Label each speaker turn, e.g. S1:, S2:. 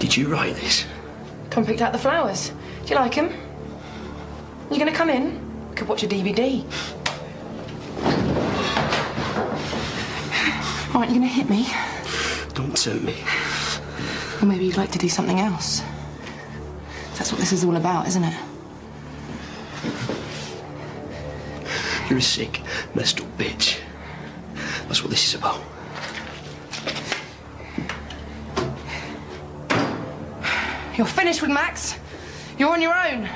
S1: Did you write this?
S2: Tom picked out the flowers. Do you like them? You gonna come in? We could watch a DVD. Aren't you gonna hit me?
S1: Don't tempt me.
S2: Or maybe you'd like to do something else. That's what this is all about, isn't it?
S1: You're a sick, messed up bitch. That's what this is about.
S2: You're finished with Max. You're on your own.